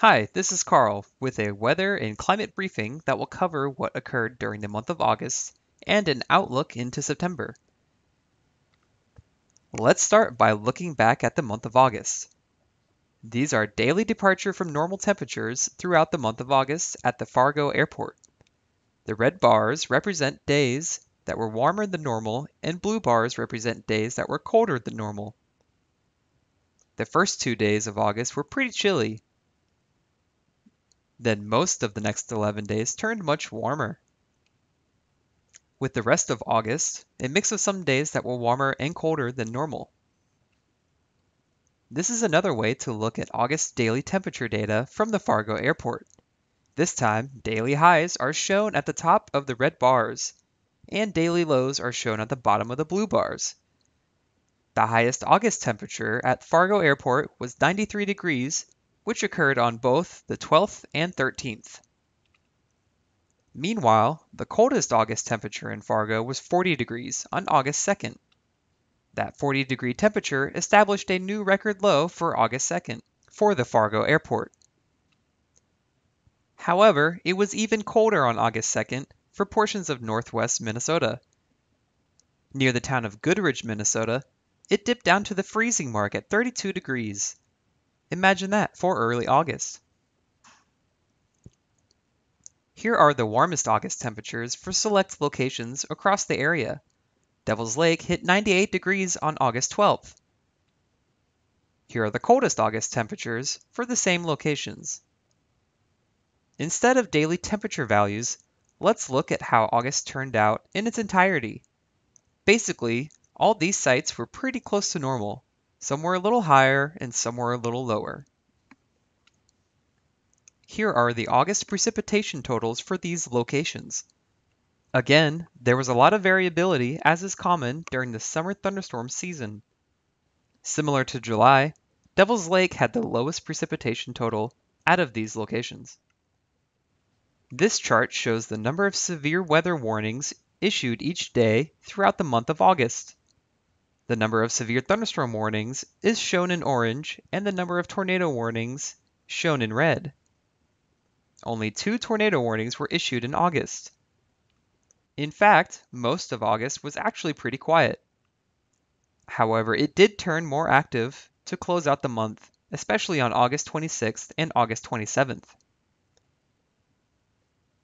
Hi, this is Carl with a weather and climate briefing that will cover what occurred during the month of August and an outlook into September. Let's start by looking back at the month of August. These are daily departure from normal temperatures throughout the month of August at the Fargo Airport. The red bars represent days that were warmer than normal and blue bars represent days that were colder than normal. The first two days of August were pretty chilly then most of the next 11 days turned much warmer. With the rest of August, a mix of some days that were warmer and colder than normal. This is another way to look at August daily temperature data from the Fargo airport. This time, daily highs are shown at the top of the red bars, and daily lows are shown at the bottom of the blue bars. The highest August temperature at Fargo Airport was 93 degrees which occurred on both the 12th and 13th. Meanwhile, the coldest August temperature in Fargo was 40 degrees on August 2nd. That 40 degree temperature established a new record low for August 2nd for the Fargo airport. However, it was even colder on August 2nd for portions of northwest Minnesota. Near the town of Goodridge, Minnesota, it dipped down to the freezing mark at 32 degrees. Imagine that for early August. Here are the warmest August temperatures for select locations across the area. Devil's Lake hit 98 degrees on August 12th. Here are the coldest August temperatures for the same locations. Instead of daily temperature values, let's look at how August turned out in its entirety. Basically, all these sites were pretty close to normal, some were a little higher and some were a little lower. Here are the August precipitation totals for these locations. Again, there was a lot of variability as is common during the summer thunderstorm season. Similar to July, Devil's Lake had the lowest precipitation total out of these locations. This chart shows the number of severe weather warnings issued each day throughout the month of August. The number of severe thunderstorm warnings is shown in orange and the number of tornado warnings shown in red. Only two tornado warnings were issued in August. In fact, most of August was actually pretty quiet. However, it did turn more active to close out the month, especially on August 26th and August 27th.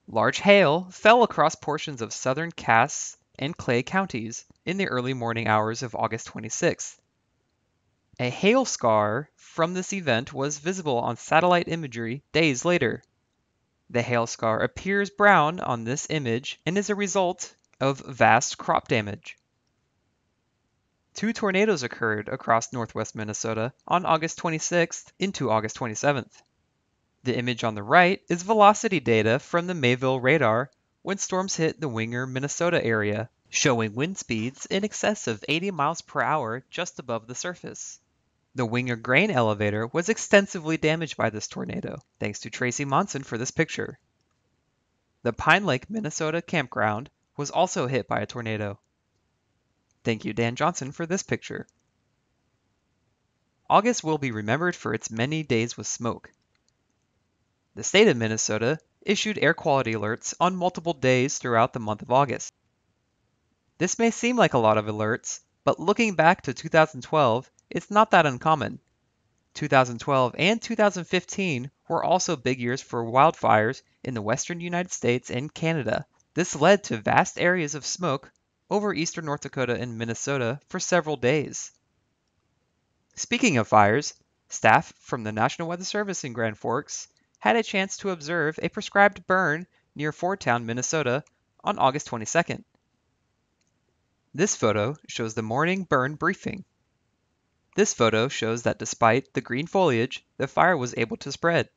Large hail fell across portions of southern Cass and Clay counties in the early morning hours of August 26th. A hail scar from this event was visible on satellite imagery days later. The hail scar appears brown on this image and is a result of vast crop damage. Two tornadoes occurred across northwest Minnesota on August 26th into August 27th. The image on the right is velocity data from the Mayville radar when storms hit the Winger, Minnesota area, showing wind speeds in excess of 80 miles per hour just above the surface. The Winger grain elevator was extensively damaged by this tornado, thanks to Tracy Monson for this picture. The Pine Lake, Minnesota campground was also hit by a tornado. Thank you, Dan Johnson, for this picture. August will be remembered for its many days with smoke. The state of Minnesota issued air quality alerts on multiple days throughout the month of August. This may seem like a lot of alerts, but looking back to 2012, it's not that uncommon. 2012 and 2015 were also big years for wildfires in the western United States and Canada. This led to vast areas of smoke over eastern North Dakota and Minnesota for several days. Speaking of fires, staff from the National Weather Service in Grand Forks had a chance to observe a prescribed burn near Fosston, Minnesota on August 22nd. This photo shows the morning burn briefing. This photo shows that despite the green foliage, the fire was able to spread.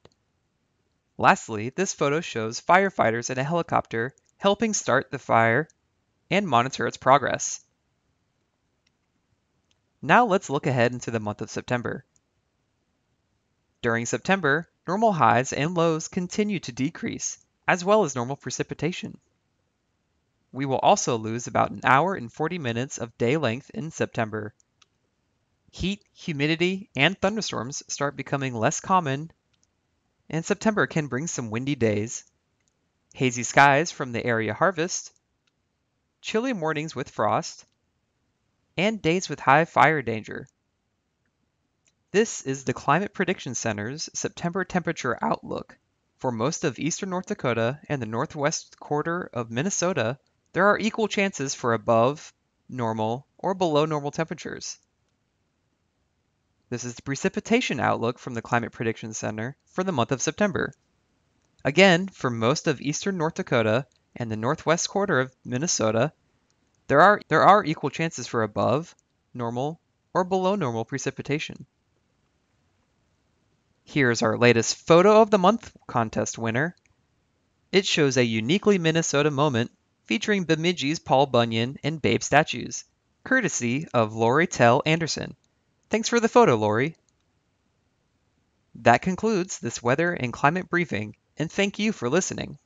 Lastly, this photo shows firefighters in a helicopter helping start the fire and monitor its progress. Now let's look ahead into the month of September. During September, normal highs and lows continue to decrease, as well as normal precipitation. We will also lose about an hour and 40 minutes of day length in September. Heat, humidity, and thunderstorms start becoming less common and September can bring some windy days, hazy skies from the area harvest, chilly mornings with frost, and days with high fire danger. This is the Climate Prediction Center's September temperature outlook. For most of eastern North Dakota and the northwest quarter of Minnesota, there are equal chances for above normal or below normal temperatures. This is the precipitation outlook from the Climate Prediction Center for the month of September. Again, for most of eastern North Dakota and the northwest quarter of Minnesota, there are, there are equal chances for above, normal, or below normal precipitation. Here's our latest Photo of the Month contest winner. It shows a uniquely Minnesota moment featuring Bemidji's Paul Bunyan and Babe statues, courtesy of Lori Tell Anderson. Thanks for the photo, Lori. That concludes this weather and climate briefing, and thank you for listening.